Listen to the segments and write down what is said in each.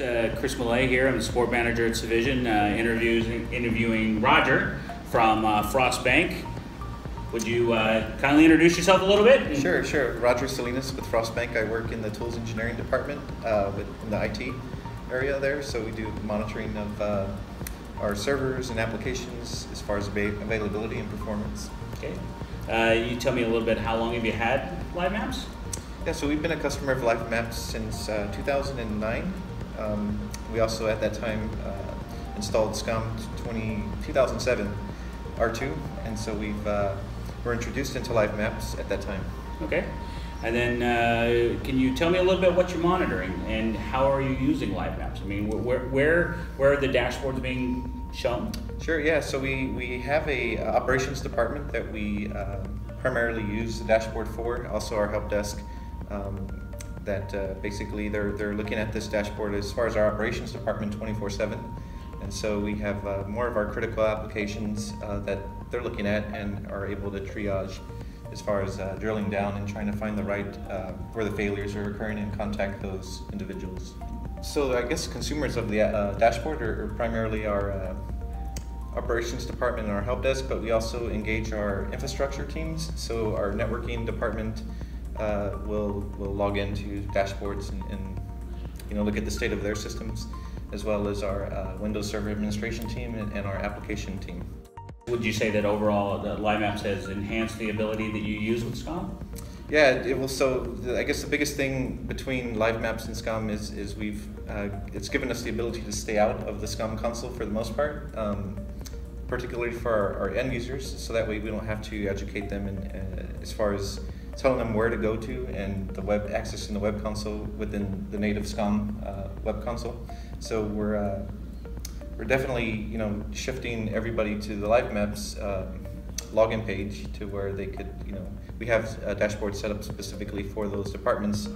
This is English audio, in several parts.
Chris Millay here. I'm the support manager at Savision, uh, interviews, interviewing Roger from uh, Frost Bank. Would you uh, kindly introduce yourself a little bit? Sure, sure. Roger Salinas with Frost Bank. I work in the tools engineering department uh, with, in the IT area there. So we do monitoring of uh, our servers and applications as far as avail- availability and performance. Okay. Uh, you tell me a little bit. How long have you had Live Maps? Yeah, so we've been a customer of Live Maps since uh, 2009. Um, we also at that time uh, installed SCOM 20, 2007 R2, and so we've uh, were introduced into Live Maps at that time. Okay. And then, uh, can you tell me a little bit what you're monitoring and how are you using Live Maps? I mean, wh- where where where are the dashboards being shown? Sure, yeah. So we, we have a uh, operations department that we uh, primarily use the dashboard for. Also, our help desk. Um, that uh, basically they're they're looking at this dashboard as far as our operations department 24/7, and so we have uh, more of our critical applications uh, that they're looking at and are able to triage as far as uh, drilling down and trying to find the right uh, where the failures are occurring and contact those individuals. So I guess consumers of the uh, dashboard are, are primarily our operations department and our help desk, but we also engage our infrastructure teams. So our networking department uh, will will log into dashboards and, and you know look at the state of their systems, as well as our uh, Windows Server administration team and, and our application team. Would you say that overall the Live Maps has enhanced the ability that you use with SCOM? Yeah, it will. So I guess the biggest thing between Live Maps and SCOM is is we've uh, it's given us the ability to stay out of the SCOM console for the most part, um, particularly for our, our, end users, so that way we don't have to educate them in, uh, as far as telling them where to go to and the web accessing the web console within the native SCOM uh, web console. So we're uh, we're definitely you know shifting everybody to the Live Maps um, login page to where they could you know we have a dashboard set up specifically for those departments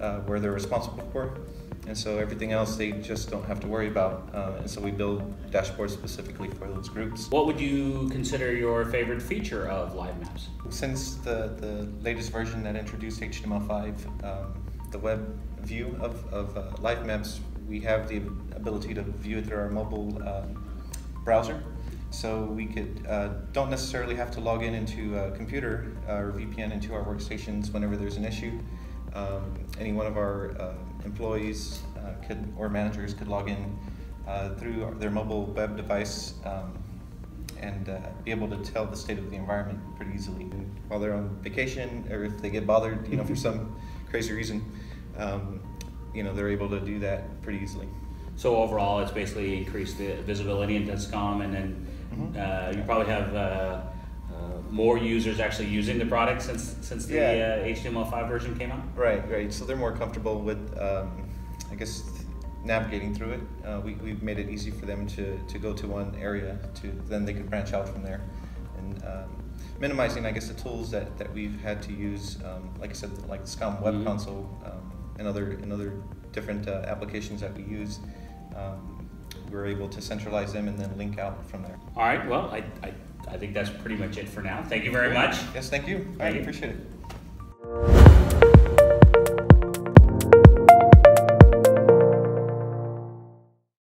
uh, where they're responsible for. And so everything else they just don't have to worry about. Uh, and so we build dashboards specifically for those groups. What would you consider your favorite feature of Live Maps? Since the, the latest version that introduced HTML5, um, the web view of, of uh, Live Maps, we have the ability to view it through our mobile uh, browser. So we could uh, don't necessarily have to log in into a computer uh, or VPN into our workstations whenever there's an issue. Um, any one of our uh, employees uh, could or managers could log in uh, through their mobile web device um, and uh, be able to tell the state of the environment pretty easily. And while they're on vacation or if they get bothered, you know, for some crazy reason, um, you know, they're able to do that pretty easily. So overall, it's basically increased the visibility into SCOM, and then mm-hmm. you probably have more users actually using the product since since the yeah. uh, HTML5 version came out? Right, right. So they're more comfortable with, um, I guess, navigating through it. Uh, we, we've made it easy for them to, to go to one area, to then they can branch out from there. And um, minimizing, I guess, the tools that, that we've had to use, um, like I said, like the SCOM Web mm-hmm. Console um, and other and other different uh, applications that we use. Um, we're able to centralize them and then link out from there. All right. Well, I, I I think that's pretty much it for now. Thank you very much. Yes, thank you. Thank I appreciate it.